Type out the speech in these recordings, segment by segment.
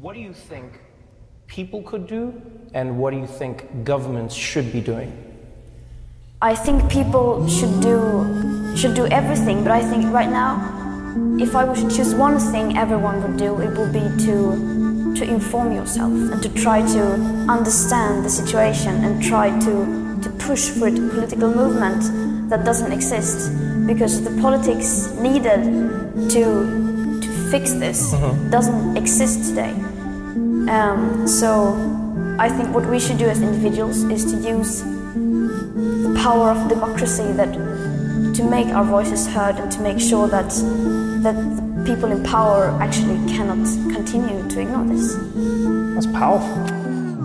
What do you think people could do, and what do you think governments should be doing? I think people should do should do everything, but I think right now, if I were to choose one thing everyone would do, it would be to to inform yourself and to try to understand the situation and try to to push for a political movement that doesn't exist because the politics needed to to fix this mm-hmm. doesn't exist today. Um, so I think what we should do as individuals is to use the power of democracy that to make our voices heard and to make sure that that the people in power actually cannot continue to ignore this. That's powerful.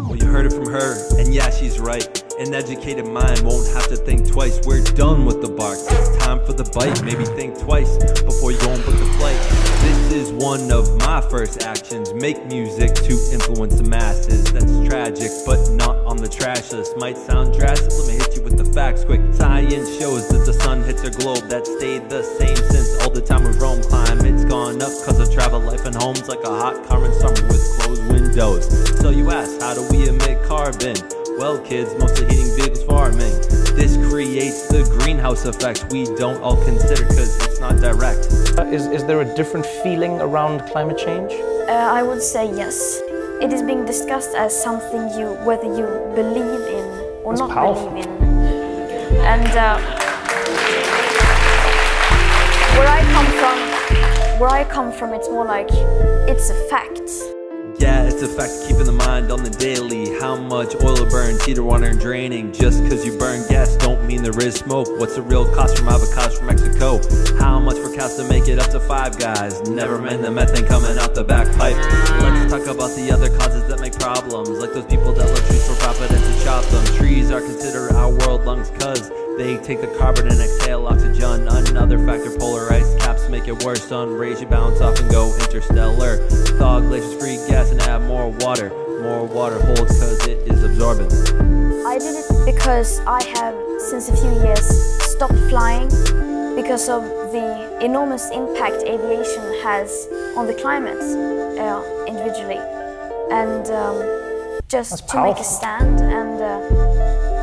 Well, you heard it from her, and yeah, she's right. An educated mind won't have to think twice. We're done with the bark. It's time for the bite. Maybe think twice before you book a flight. This is one of my first actions. Make music to influence the masses. That's tragic, but not on the trash list. Might sound drastic. Let me hit you with the facts quick. Science shows that the sun hits a globe that stayed the same since all the time of Rome. Climate's gone up cause of travel life and homes like a hot current summer with closed windows. So you ask, how do we emit carbon? Well, kids, mostly heating vehicles farming. This creates the greenhouse effect we don't all consider because it's not direct. Uh, Is, is there a different feeling around climate change? Uh, I would say yes. It is being discussed as something you, whether you believe in or That's not powerful. believe in. And uh, where I come from, where I come from, it's more like it's a fact. It's a fact to keep in the mind on the daily. How much oil burns, heater water and draining. Just cause you burn gas don't mean there is smoke. What's the real cost from avocados from Mexico? How much for cows to make it up to five guys? Never mind the methane coming out the back pipe. Let's talk about the other causes that make problems. Like those people that love trees for profit and to chop them. Trees are considered our world lungs cause they take the carbon and exhale oxygen. Make it worse. Sun rays you bounce off and go interstellar. Thaw glaciers free gas and add more water. More water holds cause it is absorbent. I did it because I have, since a few years, stopped flying because of the enormous impact aviation has on the climate uh, individually. And um, just That's to make a stand, and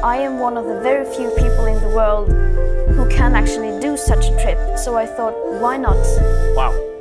I am one of the very few people in the world who can actually do such a trip. So I thought, why not? Wow.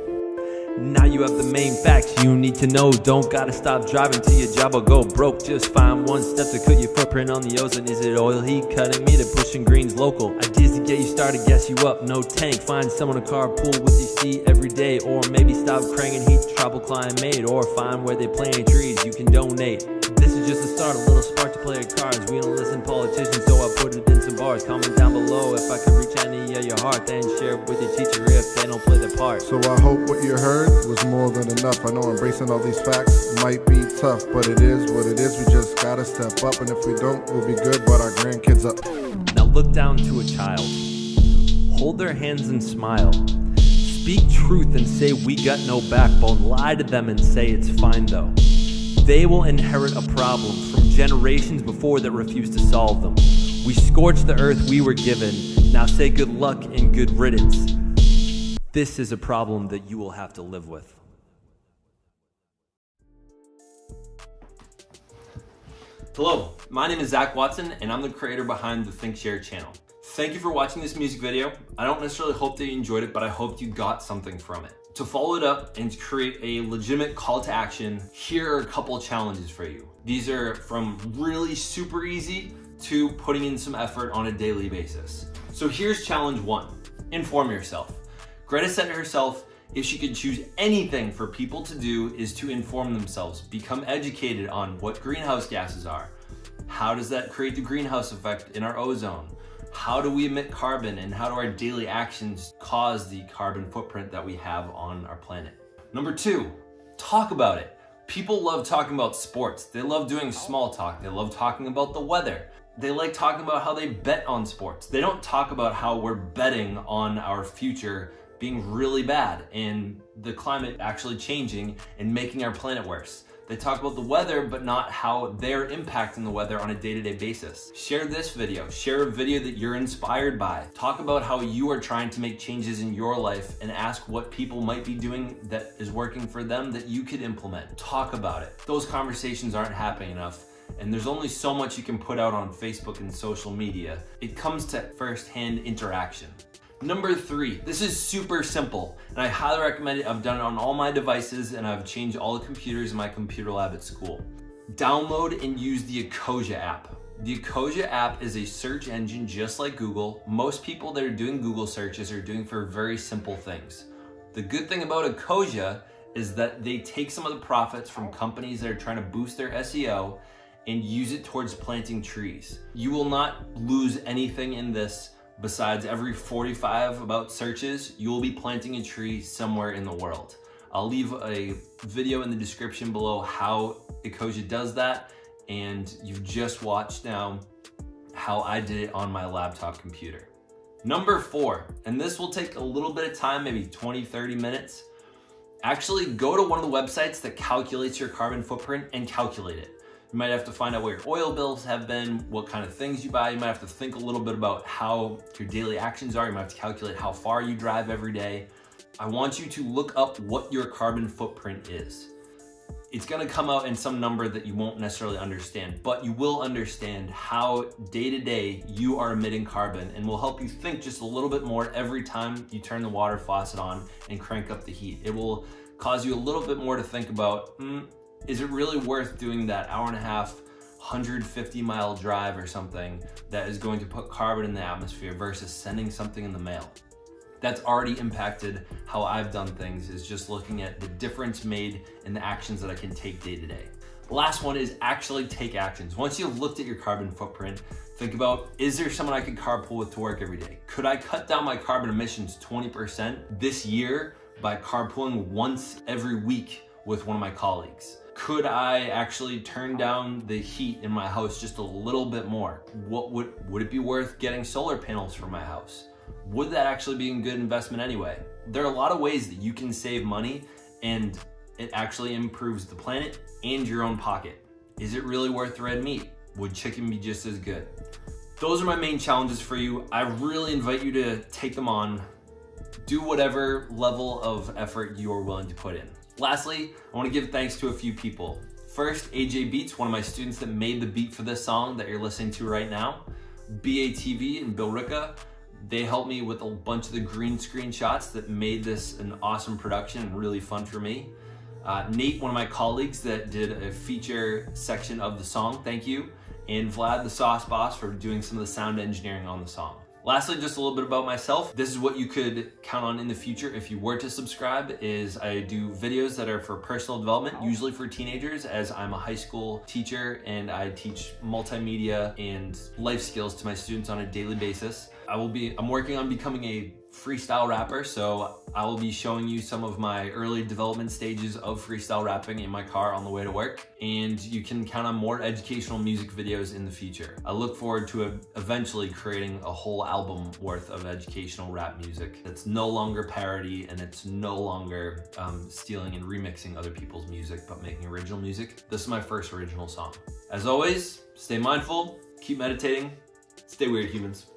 Have the main facts you need to know. Don't gotta stop driving till your job will go broke. Just find one step to cut your footprint on the ozone. Is it oil, heat, cutting me to pushing greens local? Ideas to get you started, gas you up, no tank. Find someone to carpool with you see every day. Or maybe stop cranking heat to trouble climate. Or find where they plant trees you can donate. This is just a start, a little spark to play at cards. We don't listen politicians, so I put it in some bars. Comment down below if I could reach any of your heart. Then share it with your teacher if they don't play the part. So I hope what you heard was more than enough. I know embracing all these facts might be tough, but it is what it is. We just gotta step up, and if we don't, we'll be good. But our grandkids up. Now look down to a child. Hold their hands and smile. Speak truth and say we got no backbone. Lie to them and say it's fine though. They will inherit a problem from generations before that refuse to solve them. We scorched the earth we were given. Now say good luck and good riddance. This is a problem that you will have to live with. Hello, my name is Zach Watson, and I'm the creator behind the ThinkShare channel. Thank you for watching this music video. I don't necessarily hope that you enjoyed it, but I hope you got something from it. To follow it up and create a legitimate call to action, here are a couple challenges for you. These are from really super easy to putting in some effort on a daily basis. So here's challenge one inform yourself. Greta said to herself, if she could choose anything for people to do is to inform themselves, become educated on what greenhouse gases are. How does that create the greenhouse effect in our ozone? How do we emit carbon and how do our daily actions cause the carbon footprint that we have on our planet? Number two, talk about it. People love talking about sports. They love doing small talk. They love talking about the weather. They like talking about how they bet on sports. They don't talk about how we're betting on our future being really bad and the climate actually changing and making our planet worse. They talk about the weather, but not how they're impacting the weather on a day-to-day basis. Share this video, share a video that you're inspired by. Talk about how you are trying to make changes in your life and ask what people might be doing that is working for them that you could implement. Talk about it. Those conversations aren't happening enough and there's only so much you can put out on Facebook and social media. It comes to first-hand interaction. Number three, this is super simple and I highly recommend it. I've done it on all my devices and I've changed all the computers in my computer lab at school. Download and use the Ecosia app. The Ecosia app is a search engine just like Google. Most people that are doing Google searches are doing for very simple things. The good thing about Ecosia is that they take some of the profits from companies that are trying to boost their SEO and use it towards planting trees. You will not lose anything in this Besides every 45 about searches, you will be planting a tree somewhere in the world. I'll leave a video in the description below how Ecosia does that. And you've just watched now how I did it on my laptop computer. Number four, and this will take a little bit of time, maybe 20, 30 minutes. Actually go to one of the websites that calculates your carbon footprint and calculate it. You might have to find out what your oil bills have been, what kind of things you buy. You might have to think a little bit about how your daily actions are. You might have to calculate how far you drive every day. I want you to look up what your carbon footprint is. It's gonna come out in some number that you won't necessarily understand, but you will understand how day to day you are emitting carbon and will help you think just a little bit more every time you turn the water faucet on and crank up the heat. It will cause you a little bit more to think about, mm, is it really worth doing that hour and a half 150 mile drive or something that is going to put carbon in the atmosphere versus sending something in the mail. That's already impacted how I've done things is just looking at the difference made in the actions that I can take day to day. last one is actually take actions. Once you've looked at your carbon footprint, think about, is there someone I could carpool with to work every day? Could I cut down my carbon emissions 20% this year by carpooling once every week with one of my colleagues? could I actually turn down the heat in my house just a little bit more? What would, would it be worth getting solar panels for my house? Would that actually be a good investment anyway? There are a lot of ways that you can save money and it actually improves the planet and your own pocket. Is it really worth red meat? Would chicken be just as good? Those are my main challenges for you. I really invite you to take them on. Do whatever level of effort you are willing to put in. Lastly, I want to give thanks to a few people. First, AJ Beats, one of my students that made the beat for this song that you're listening to right now. BATV and Bill Ricca, they helped me with a bunch of the green screen shots that made this an awesome production and really fun for me. Uh, Nate, one of my colleagues that did a feature section of the song, thank you. And Vlad, the sauce boss, for doing some of the sound engineering on the song. Lastly, just a little bit about myself. This is what you could count on in the future if you were to subscribe is I do videos that are for personal development, usually for teenagers as I'm a high school teacher and I teach multimedia and life skills to my students on a daily basis. I will be, I'm working on becoming a freestyle rapper, so I will be showing you some of my early development stages of freestyle rapping in my car on the way to work, and you can count on more educational music videos in the future. I look forward to eventually creating a whole album worth of educational rap music that's no longer parody and it's no longer um, stealing and remixing other people's music, but making original music. This is my first original song. As always, stay mindful, keep meditating, stay weird humans.